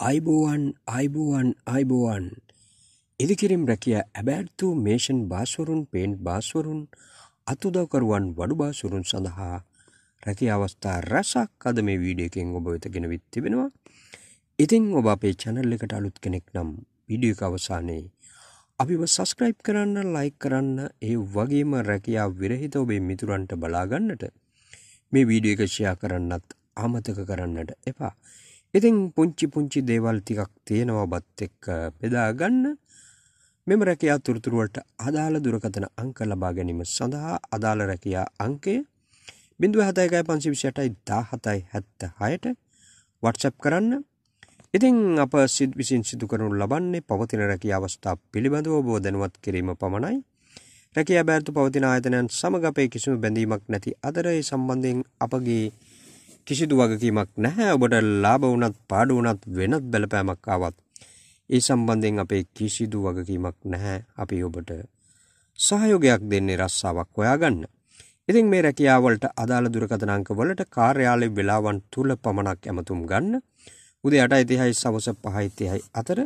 අයිබෝවන් අයිබෝවන් අයිබෝවන්. ඉදිකිරිම් රැකිය ඇබෑර්තු මේෂන් බාස්වරුන් පේන්් බාස්වරුන් අතුදවකරුවන් වඩු බාසුරුන් සඳහා රැකි අවස්ථා රැසක් අද මේ වීඩියකෙන් ඔබ වෙතගෙන විත් තිබෙනවා. ඉතිං ඔබ අපේ චැනල් එකට අලුත් කෙනෙක් නම් විඩියක අවසානයේ අපිව සස්ක්‍රයිබ් කරන්න ලයි කරන්න ඒ වගේම රැකියා විරහිත ඔබේ මිතුරන්ට බලාගන්නට මේ වීඩිය එක ෂයා කරන්නත් ආමතක කරන්නට එපා. ඉතිං පුංචි පුංචි දේවල් ටිකක් තියෙනවා බත් එක්ක බෙදාගන්න මෙම රැකයා තුරතුරුවලට අදාළ දුරකතන අංක ලබා ගැනීම සඳහා අදාළ රැකයා අංකය බිඳුව හතයකයි පන්සි විෂයටයි දා හතයි හැත්ත හයට වටසප් කරන්න. ඉතිං අප සිද් විසින් සිදු කරනු ලබන්නේ පවතින රැකිය අවස්ථා පිළිබඳව බෝ දැනුවත් කිරීම පමණයි. රැකිය බෑර්තු පවතින ආයතනයන් සමගපේ කිසිම බැඳීමක් නැති අදරේ සම්බන්ධයෙන් අපගේ කිසිදු වගකීමක් නැහැ. ඔබට ලාබ වනත් පාඩු වනත් වෙනත් බැලපෑමක් ආවත් ඒ සම්බන්ධයෙන් අපේ කිසිදු වගකීමක් නැහැ. අපි ඔබට සහයෝගයක් දෙන්නේ රස්සාාවක් හොයාගන්න. ඉතින් මේ රැකියාවලට අදාළ දුරකතනංක වලට කාර්යාලය වෙලාවන් තුළ පමණක් ඇමතුම් ගන්න. උදේ අට ඉතිහයි සවස පහයිතියයි අතර.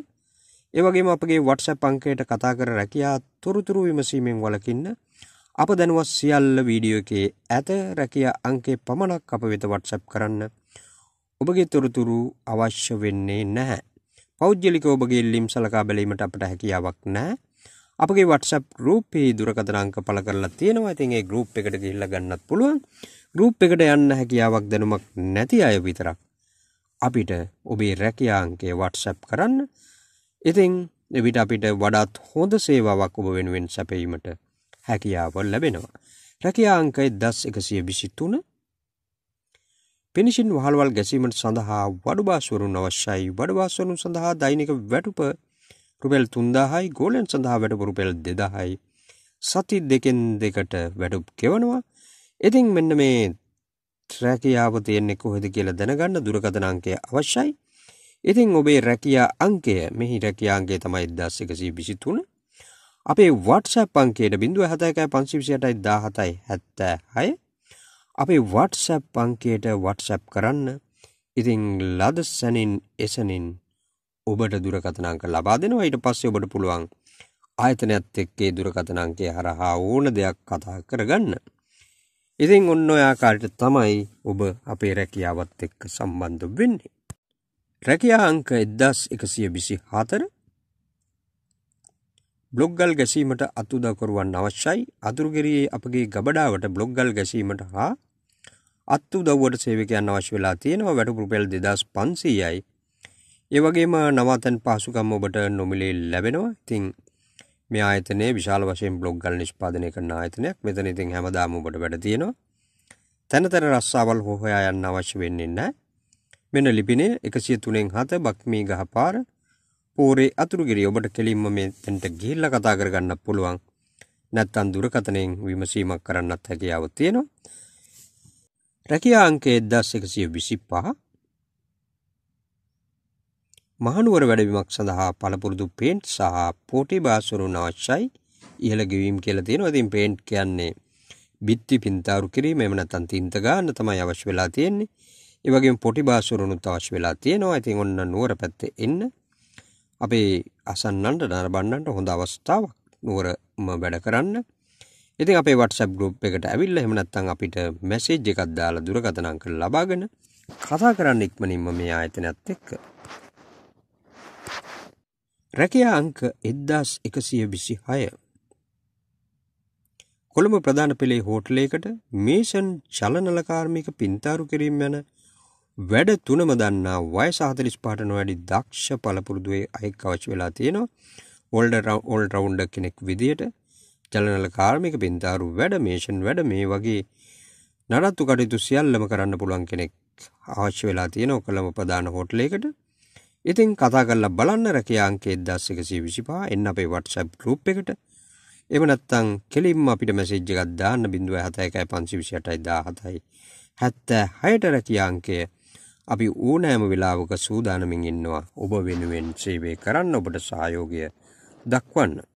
ඒවගේම අපගේ වටස පංකයට කතා කර රැකයා තොරතුරු විමසීමෙන් වලකින්න අප දැනුවත් සියල්ල වීඩියෝ එකේ ඇත රැකිය අංකේ පමණක් අප වෙත වටසැප් කරන්න. ඔබගේ තොරතුරු අවශ්‍ය වෙන්නේ නැහැ. පෞද්ගලික ඔබගේ ලිම් සලකා බැලීමට අපට හැකියාවක් නෑ අපගේ වටසප් ගරුපේ දුරකතනංක පල කරලා තියෙනවා. ඉතින්ගේ ගරුප් එකට ගිල්ල ගන්නත් පුළුවන්. ගරුප් එකට යන්න හැකියාවක් දැනුමක් නැති අය විතරක් අපිට ඔබේ රැකියාංකේ වටසැප් කරන්න. ඉතිං එවිට අපිට වඩාත් හොඳ සේවාවක් ඔබ වෙනුවෙන් සැපීමට හැකියාව ලැබෙනවා. රැකියා අංකයි දස් එකසිය විසිත්තුන පිනිසින් වහල්වල් ගැසීමට සඳහා වඩුබාස්වරුන් අවශ්‍යයි. වඩවාස්වරුන් සඳහා දෛනික වැටුප රුපෙල් තුන්දාහයි. ගෝලෙන් සඳහා වැටපු රුපෙල් දෙදාහයි. සති දෙකෙන් දෙකට වැටුප් කෙවනවා. ඉතිං මෙන්න මේ ට්‍රැකියාව තියෙන්නේ කොහෙද කියලා දැනගන්න දුරකථනංකය අවශ්‍යයි. ඉතිං ඔබේ රැකියා අංකය මෙහි රැකියාන්ගේ තමයි දස් එකසී විසිතුන අපේ වටසැප් අංකයට බිඳුව හතයකයි පන්සිවිසියටයි දාහතයි හැත්තෑ හය අපේ වටසැප් අංකයට වටසැප් කරන්න ඉතිං ලද සැනින් එසනින් ඔබට දුරකතනංක ලබා දෙනවා ඊට පස්සේ ඔබට පුළුවන් ආයතනයත් එක්කේ දුරකතනංකය හරහා ඕන දෙයක් කතා කරගන්න. ඉතිං ඔන්න ඔයාකාරට තමයි ඔබ අපේ රැකියාවත් එක්ක සම්බන්ධ වෙන්නේ. රැකයා අංක එද්දස් එකසිය විසි හතර බ්ලොග්ගල් ගැසීමට අත්තුදකරුවන් අවශ්‍යයි. අතුරුගෙරයේ අපගේ ගබඩාවට බ්ලොග්ගල් ගැසීමට හා අත්තු දව්වට සේවකයන් අවශ්‍ය වෙලා තියෙනවා. වැට රුපෙල් දෙදස් පන්සීයයි. ඒවගේම නවතැන් පහසුකම් ඔබට නොමිලේ ලැබෙනවා. ඉතිං මේ ආයතනය විශාල වශයෙන් බ්ලොග්ගල් නිෂ්පාදනය කරන ආයතනයක්. මෙතන ඉතින් හැමදාම ඔබට වැඩ තියෙනවා. තැන තැන රස්සාවල් හොහොයා යන්න අවශ්‍ය වෙන්නේ නැහැ. මෙන්න ලිපිනේ එකසිය තුනෙන් හත බක්මී ගහ පාර පෝරේ අතුරුගිරි ඔබට කෙලින්ම මේ තැන්ට ගිහිල්ල කතා කරගන්න පුළුවන්. නැත්තන් දුරකතනයෙන් විමසීමක් කරන්නත් හැකියාව තියෙනවා. රැකියා අංකේ දස් එකසිය විසි පහ මහනුවර වැඩවීමක් සඳහා පළපුරුදු පේන්ට් සහ පෝටි බාසුරුන් අවශ්‍යයි ඉහළ ගෙවීම් කියල තියෙන ඉතින් පේන්ට් කියන්නේ බිත්ති පින්තාරු කිරීම. එම නැතන් තින්ත ගන්න තමයි අවශ්‍ය වෙලා තියෙන්නේ. ඒවගේ පොටි බාසුරුණුත් අවශ්‍ය වෙලා තියෙනවා. ඉතින් ඔන්න නුවර පැත්තේ එන්න. අපේ අසන්නන්ට නරබන්නන්ට හොඳ අවස්ථාවක් නුවරම වැඩ කරන්න ඉතින් අපේ වටසප් ගරුප් එකට ඇවිල්ල හෙමනත්තං අපිට මැසේජ් එකක් දාලා දුරකතනං කර ලබාගෙන කතා කරන්න ඉක්මනින්ම මේ ආයතනත් එක්ක. රැකයා අංක එද්දාස් එකසිය විසි හය. කොළඹ ප්‍රධාන පෙළේ හෝටලේකට මේෂන් චලනලකාර්මික පින්තාරු කිරීම යන වැඩ තුනම දන්නා වයස හතලිස් පාට නොවැඩි දක්ෂ පලපුරුදුවේ අයෙක් අවශ්‍ය වෙලා තියෙනවා. ඔල්ඩ ඔල් රවුන්ඩ කෙනෙක් විදියට චලනල කාර්මික පින්තාරු වැඩ මේෂන් වැඩ මේ වගේ නඩත්තු කටයුතු සියල්ලම කරන්න පුළුවන් කෙනෙක් අවශ්‍ය වෙලා තියෙන ඔකළම ප්‍රධාන හෝටලේකට ඉතින් කතා කරලා බලන්න රැකයාන්ගේ දස් එකසි විසිපා එන්න අපේ වටසැප් ගරුප් එකට. එමනත්තං කෙලින්ම අපිට මැසේජ්ජ එකක් දාන්න බිඳුව හතයකයි පන්සි විසියටයි දාහතයි හැත්ත හයට රැකියාංකය අපි ඕනෑම වෙලාවක සූදානමින් ඉන්නවා ඔබ වෙනුවෙන් සේවේ කරන්න ඔබට සහයෝගය දක්වන්න.